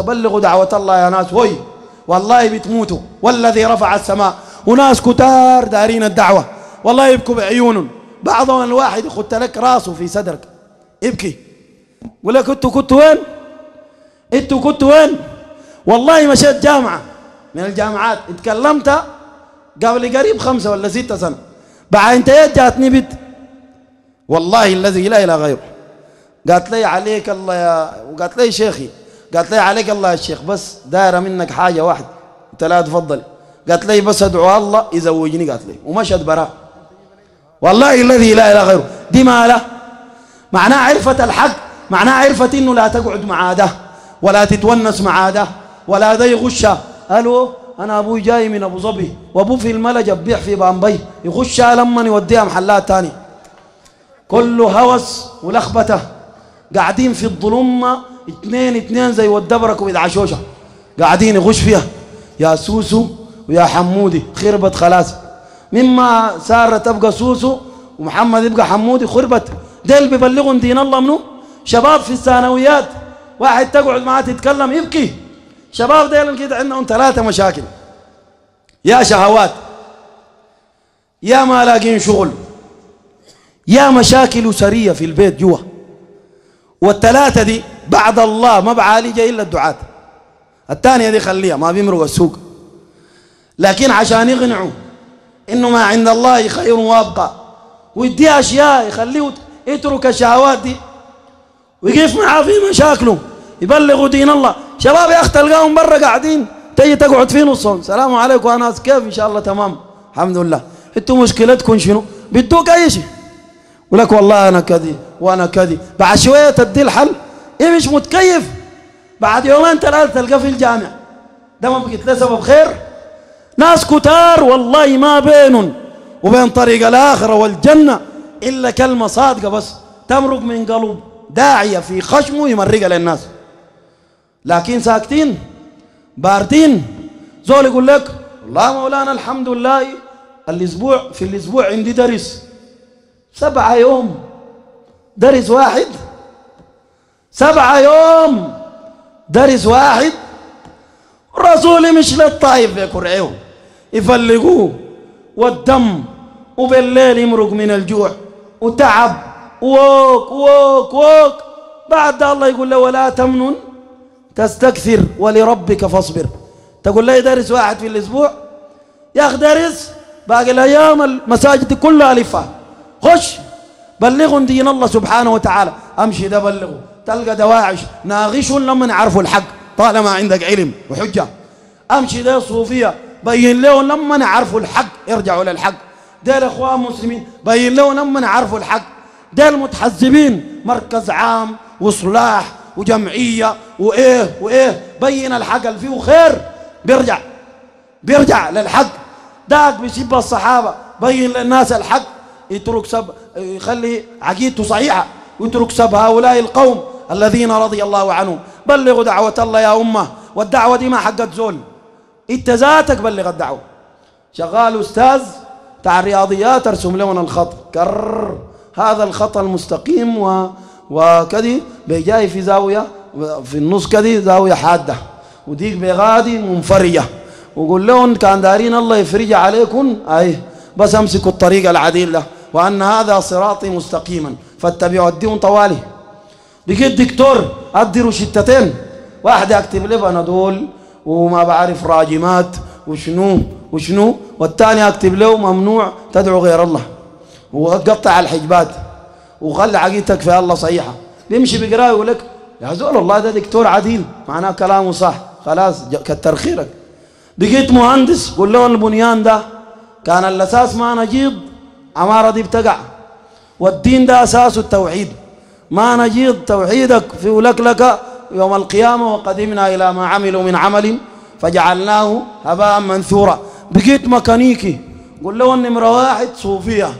تبلغوا دعوة الله يا ناس وي! والله بتموتوا. والذي رفع السماء. وناس كتار دارين الدعوة. والله يبكوا بعيونهم بعضهم الواحد يخت لك راسه في صدرك. يبكي. يقول لك إنتوا كنتوا وين؟ إنتوا كنتوا وين؟ والله مشيت جامعة. من الجامعات. اتكلمت قبل قريب خمسة ولا ستة سنة. بعد انتهيت جاتني بنت. والله الذي لا إله غيره. قالت لي عليك الله يا وقالت لي شيخي قالت لي عليك الله يا شيخ بس دايرة منك حاجة واحدة انت لا تفضل. قالت لي بس ادعو الله يزوجني قالت لي. ومشت براه والله الذي لا إله غيره. دي ماله معناه عرفت الحق معناه عرفت إنه لا تقعد مع ده ولا تتونس مع ده ولا ده يغشها ألو أنا أبوي جاي من أبو ظبي وأبوه في الملجا ببيع في بامبي يخشها لما يوديها محلات تاني كله هوس ولخبطة. قاعدين في الظلمة اثنين اثنين زي والدبرك وبيد عشوشة. قاعدين يغش فيها. يا سوسو ويا حمودي. خربت خلاص. مما سارة تبقى سوسو ومحمد يبقى حمودي خربت. ديل بيبلغون دين الله منو؟ شباب في الثانويات. واحد تقعد معاه تتكلم يبكي. شباب ديل كده عندهم ثلاثة مشاكل. يا شهوات. يا ما لاقين شغل. يا مشاكل أسرية في البيت جوا. والثلاثة دي بعد الله ما بعالجة إلا الدعاة. الثانية دي خليها ما بيمرق السوق. لكن عشان يقنعوا إنه ما عند الله خير وأبقى ويدي أشياء يخليه يترك الشهوات دي. ويقف معاه في مشاكله يبلغوا دين الله. شباب يا أخ تلقاهم برا قاعدين تجي تقعد في نصهم. سلام عليكم يا ناس كيف؟ إن شاء الله تمام. الحمد لله. إنتوا مشكلتكم شنو؟ بدوك أي شيء. ولك والله أنا كذي وأنا كذي. بعد شوية تدي الحل. إيه مش متكيف؟ بعد يومين ثلاثة تلقى في الجامع. ده ما بقيت له سبب خير؟ ناس كتار والله ما بينهم وبين طريق الآخرة والجنة إلا كلمة صادقة بس. تمرق من قلب داعية في خشمه يمرقها للناس. لكن ساكتين؟ باردين؟ زول يقول لك والله مولانا الحمد لله الأسبوع في الأسبوع عندي درس. سبعة يوم. درس واحد سبعة يوم. درس واحد. الرسول مش للطائف يكرعيه يفلقوه والدم. وبالليل يمرق من الجوع. وتعب. ووك ووك ووك. بعد الله يقول له ولا تمنن. تستكثر ولربك فاصبر. تقول لي درس واحد في الأسبوع. يا أخي درس. باقي الأيام المساجد كلها ألفها. خش. بلغهم دين الله سبحانه وتعالى. أمشي ده بلغه. تلقى دواعش ناغشهم لما يعرفوا الحق طالما عندك علم وحجة. أمشي ده صوفيه بين لهم لما يعرفوا الحق يرجعوا للحق. ده الإخوان مسلمين بين لهم لما يعرفوا الحق. ده المتحزبين مركز عام وصلاح وجمعية وإيه وإيه بين الحق اللي فيه خير بيرجع. بيرجع للحق. داك بيسيب الصحابة بين للناس الحق. يترك سب يخلي عقيدته صحيحة ويترك سب هؤلاء القوم. الذين رضي الله عنهم. بلغوا دعوة الله يا أمة. والدعوة دي ما حقت زول. إنت ذاتك بلغ الدعوة. شغال أستاذ تاع الرياضيات أرسم لنا الخط. كر هذا الخط المستقيم و وكذي. بيجاي في زاويه في النص كذي زاوية حادة. وديك بغادي منفرجه وقول لهم كان دارين الله يفرج عليكم. أي بس أمسكوا الطريق العديل ده وأن هذا صراطي مستقيما. فاتبعوا الدين طوالي. بقيت دكتور أدي روشتتين. واحد يكتب لي بنادول وما بعرف راجمات وشنو وشنو. والثاني اكتب له ممنوع تدعو غير الله. وقطع الحجبات. وخلي عقيدتك في الله صحيحة. بيمشي بيقرا يقول لك يا زول الله ده دكتور عديل. معناه كلامه صح. خلاص كتر خيرك. بقيت مهندس قول له البنيان ده كان الأساس ما نجيض عماره دي بتقع. والدين ده أساسه التوحيد. ما نجيض توحيدك في ولكلك يوم القيامة وقدمنا إلى ما عملوا من عمل فجعلناه هباء منثورا. بقيت ميكانيكي قول له النمره واحد صوفية.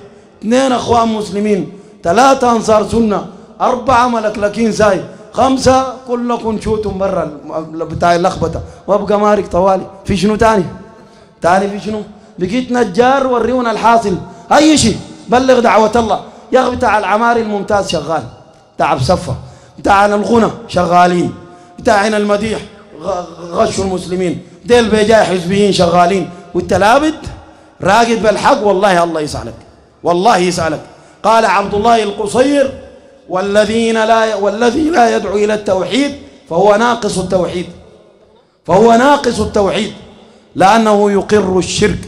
اثنين إخوان مسلمين. ثلاثة أنصار سنة. أربعة ملكلكين ساي. خمسة كلكم شوتم برا بتاع اللخبطة. وابقى مارك طوالي. في شنو تاني؟ تاني في شنو؟ بقيت نجار وريونا الحاصل. أي شيء. بلغ دعوة الله. يا بتاع العماري الممتاز شغال. بتاع بصفة بتاعنا الغنى شغالين بتاعنا المديح غشوا المسلمين ديل بيجاي حزبيين شغالين. وانت لابد راقد بالحق والله الله يسألك والله يسألك قال عبد الله القصير والذين لا والذي لا يدعو إلى التوحيد فهو ناقص التوحيد فهو ناقص التوحيد لأنه يقر الشرك.